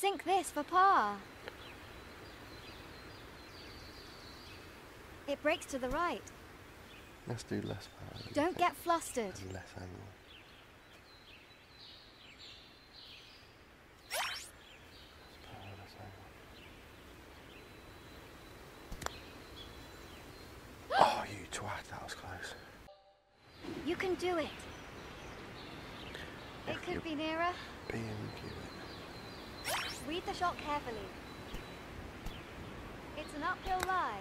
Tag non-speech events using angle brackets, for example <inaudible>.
Sink this for Pa. It breaks to the right. Let's do less power. Don't get flustered. And less angle. Less power, less angle. <gasps> Oh, you twat, that was close. You can do it. It could be nearer. being. Read the shot carefully. It's an uphill lie.